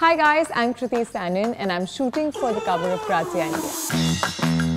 Hi guys, I'm Kriti Sanin, and I'm shooting for the cover of Grazia India.